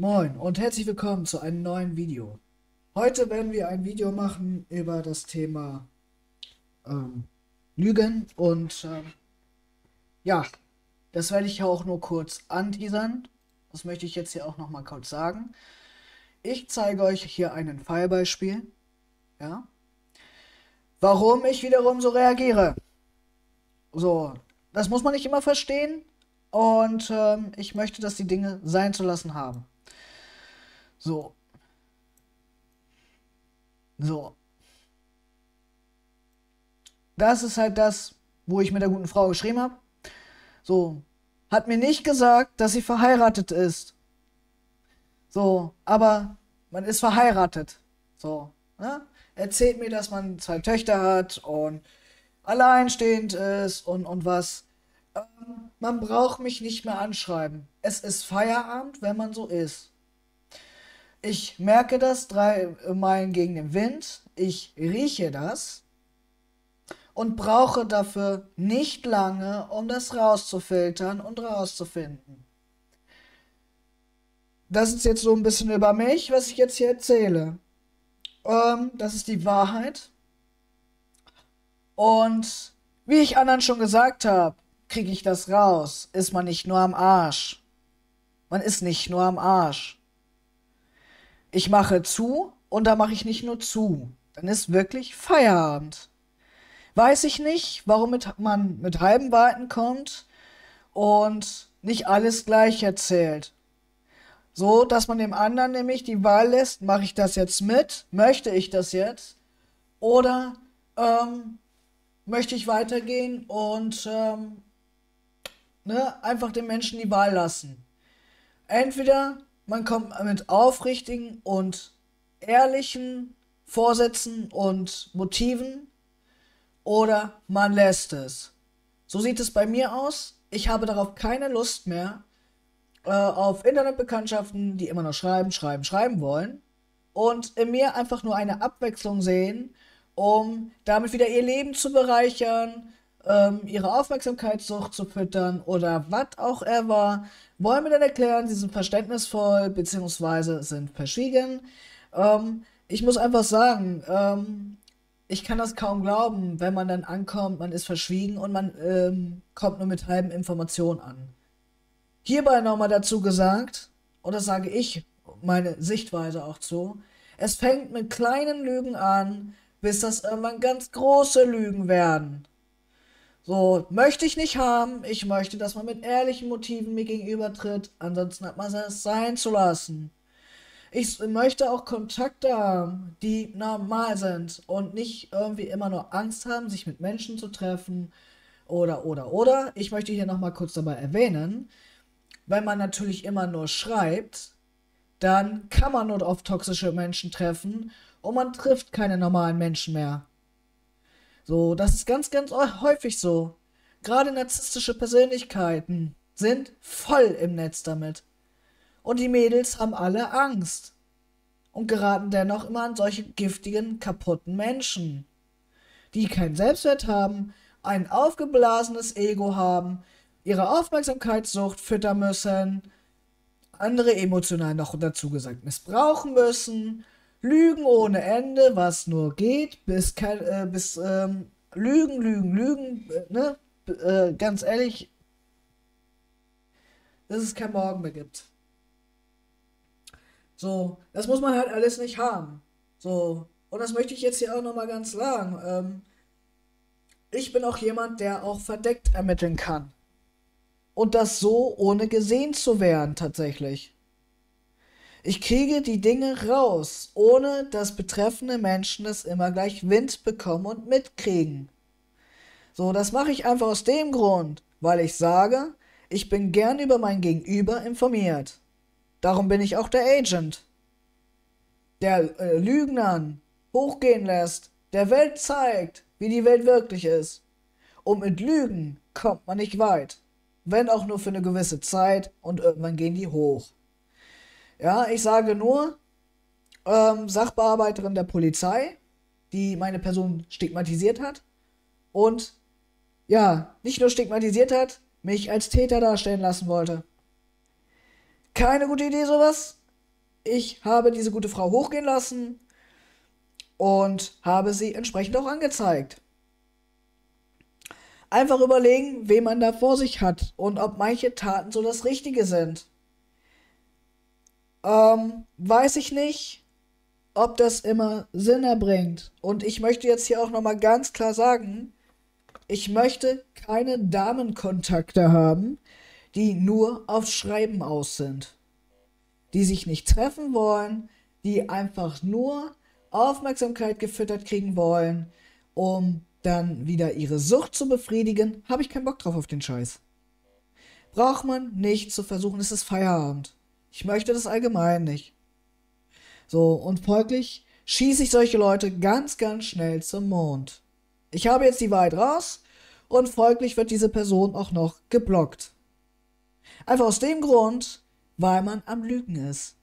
Moin und herzlich willkommen zu einem neuen Video. Heute werden wir ein Video machen über das Thema ähm, Lügen und ähm, ja, das werde ich auch nur kurz anteasern. Das möchte ich jetzt hier auch noch mal kurz sagen. Ich zeige euch hier ein Fallbeispiel, ja, warum ich wiederum so reagiere. So, das muss man nicht immer verstehen und ähm, ich möchte, dass die Dinge sein zu lassen haben. So. So. Das ist halt das, wo ich mit der guten Frau geschrieben habe. So. Hat mir nicht gesagt, dass sie verheiratet ist. So. Aber man ist verheiratet. So. Ne? Erzählt mir, dass man zwei Töchter hat und alleinstehend ist und, und was. Ähm, man braucht mich nicht mehr anschreiben. Es ist Feierabend, wenn man so ist. Ich merke das drei Meilen gegen den Wind. Ich rieche das und brauche dafür nicht lange, um das rauszufiltern und rauszufinden. Das ist jetzt so ein bisschen über mich, was ich jetzt hier erzähle. Ähm, das ist die Wahrheit. Und wie ich anderen schon gesagt habe, kriege ich das raus. Ist man nicht nur am Arsch. Man ist nicht nur am Arsch ich mache zu und da mache ich nicht nur zu. Dann ist wirklich Feierabend. Weiß ich nicht, warum mit, man mit halben Wahrheiten kommt und nicht alles gleich erzählt. So, dass man dem anderen nämlich die Wahl lässt, mache ich das jetzt mit? Möchte ich das jetzt? Oder ähm, möchte ich weitergehen und ähm, ne, einfach den Menschen die Wahl lassen? Entweder man kommt mit aufrichtigen und ehrlichen Vorsätzen und Motiven oder man lässt es. So sieht es bei mir aus. Ich habe darauf keine Lust mehr äh, auf Internetbekanntschaften, die immer noch schreiben, schreiben, schreiben wollen und in mir einfach nur eine Abwechslung sehen, um damit wieder ihr Leben zu bereichern, ähm, ihre Aufmerksamkeitssucht zu füttern oder was auch ever. Wollen wir dann erklären, sie sind verständnisvoll bzw. sind verschwiegen. Ähm, ich muss einfach sagen, ähm, ich kann das kaum glauben, wenn man dann ankommt, man ist verschwiegen und man ähm, kommt nur mit halben Informationen an. Hierbei nochmal dazu gesagt, das sage ich, meine Sichtweise auch zu, es fängt mit kleinen Lügen an, bis das irgendwann ganz große Lügen werden. So, möchte ich nicht haben. Ich möchte, dass man mit ehrlichen Motiven mir gegenübertritt. Ansonsten hat man es sein zu lassen. Ich möchte auch Kontakte haben, die normal sind und nicht irgendwie immer nur Angst haben, sich mit Menschen zu treffen. Oder, oder, oder. Ich möchte hier nochmal kurz dabei erwähnen, wenn man natürlich immer nur schreibt, dann kann man nur auf toxische Menschen treffen und man trifft keine normalen Menschen mehr. So, das ist ganz, ganz häufig so. Gerade narzisstische Persönlichkeiten sind voll im Netz damit. Und die Mädels haben alle Angst. Und geraten dennoch immer an solche giftigen, kaputten Menschen. Die keinen Selbstwert haben, ein aufgeblasenes Ego haben, ihre Aufmerksamkeitssucht füttern müssen, andere emotional noch dazu gesagt missbrauchen müssen Lügen ohne Ende, was nur geht, bis, kein, äh, bis ähm, Lügen, Lügen, Lügen, äh, ne? Äh, ganz ehrlich, dass es kein Morgen mehr gibt. So, das muss man halt alles nicht haben. So, und das möchte ich jetzt hier auch nochmal ganz sagen. Ähm, ich bin auch jemand, der auch verdeckt ermitteln kann. Und das so, ohne gesehen zu werden, tatsächlich. Ich kriege die Dinge raus, ohne dass betreffende Menschen es immer gleich Wind bekommen und mitkriegen. So, das mache ich einfach aus dem Grund, weil ich sage, ich bin gern über mein Gegenüber informiert. Darum bin ich auch der Agent. Der äh, Lügnern hochgehen lässt, der Welt zeigt, wie die Welt wirklich ist. Und mit Lügen kommt man nicht weit. Wenn auch nur für eine gewisse Zeit und irgendwann gehen die hoch. Ja, ich sage nur, ähm, Sachbearbeiterin der Polizei, die meine Person stigmatisiert hat und ja, nicht nur stigmatisiert hat, mich als Täter darstellen lassen wollte. Keine gute Idee sowas. Ich habe diese gute Frau hochgehen lassen und habe sie entsprechend auch angezeigt. Einfach überlegen, wen man da vor sich hat und ob manche Taten so das Richtige sind. Ähm, weiß ich nicht, ob das immer Sinn erbringt. Und ich möchte jetzt hier auch nochmal ganz klar sagen, ich möchte keine Damenkontakte haben, die nur auf Schreiben aus sind. Die sich nicht treffen wollen, die einfach nur Aufmerksamkeit gefüttert kriegen wollen, um dann wieder ihre Sucht zu befriedigen, habe ich keinen Bock drauf auf den Scheiß. Braucht man nicht zu versuchen, es ist Feierabend. Ich möchte das allgemein nicht. So, und folglich schieße ich solche Leute ganz, ganz schnell zum Mond. Ich habe jetzt die Wahrheit raus und folglich wird diese Person auch noch geblockt. Einfach aus dem Grund, weil man am Lügen ist.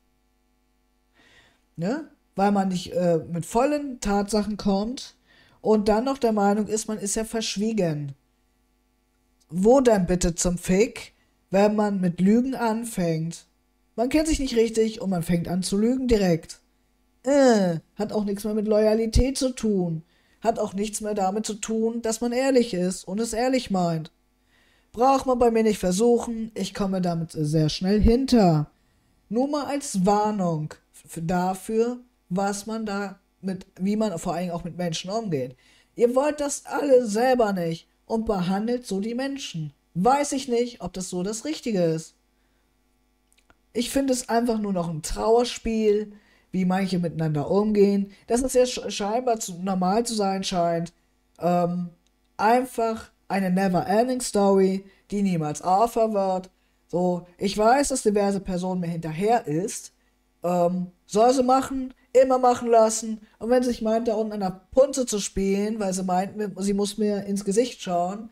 Ne? Weil man nicht äh, mit vollen Tatsachen kommt und dann noch der Meinung ist, man ist ja verschwiegen. Wo denn bitte zum Fick, wenn man mit Lügen anfängt? Man kennt sich nicht richtig und man fängt an zu lügen direkt. Äh, hat auch nichts mehr mit Loyalität zu tun. Hat auch nichts mehr damit zu tun, dass man ehrlich ist und es ehrlich meint. Braucht man bei mir nicht versuchen, ich komme damit sehr schnell hinter. Nur mal als Warnung dafür, was man da mit, wie man vor allem auch mit Menschen umgeht. Ihr wollt das alle selber nicht und behandelt so die Menschen. Weiß ich nicht, ob das so das Richtige ist. Ich finde es einfach nur noch ein Trauerspiel, wie manche miteinander umgehen, dass es ja scheinbar zu, normal zu sein scheint. Ähm, einfach eine never-ending Story, die niemals aufhören wird. So, ich weiß, dass diverse Personen mir hinterher ist. Ähm, soll sie machen, immer machen lassen. Und wenn sie sich meint, da unten an der Punze zu spielen, weil sie meint, sie muss mir ins Gesicht schauen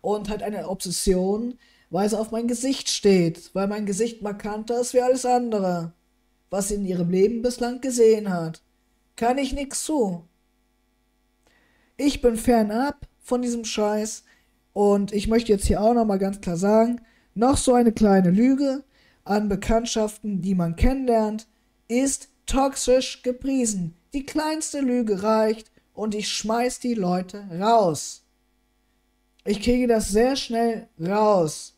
und hat eine Obsession, weil sie auf mein Gesicht steht, weil mein Gesicht markanter ist wie alles andere, was sie in ihrem Leben bislang gesehen hat, kann ich nix zu. Ich bin fernab von diesem Scheiß und ich möchte jetzt hier auch nochmal ganz klar sagen, noch so eine kleine Lüge an Bekanntschaften, die man kennenlernt, ist toxisch gepriesen. Die kleinste Lüge reicht und ich schmeiß die Leute raus. Ich kriege das sehr schnell raus.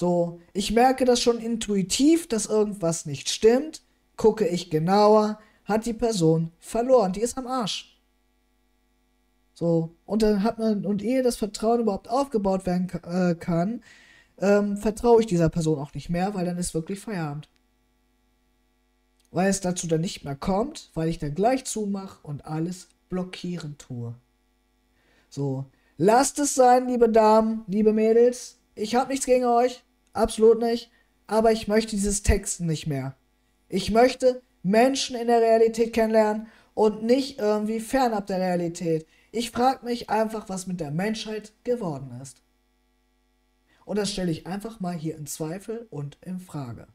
So, ich merke das schon intuitiv, dass irgendwas nicht stimmt. Gucke ich genauer, hat die Person verloren. Die ist am Arsch. So, und dann hat man, und ehe das Vertrauen überhaupt aufgebaut werden äh, kann, ähm, vertraue ich dieser Person auch nicht mehr, weil dann ist wirklich Feierabend weil es dazu dann nicht mehr kommt, weil ich dann gleich zumache und alles blockieren tue. So, lasst es sein, liebe Damen, liebe Mädels. Ich habe nichts gegen euch, absolut nicht, aber ich möchte dieses Texten nicht mehr. Ich möchte Menschen in der Realität kennenlernen und nicht irgendwie fernab der Realität. Ich frage mich einfach, was mit der Menschheit geworden ist. Und das stelle ich einfach mal hier in Zweifel und in Frage.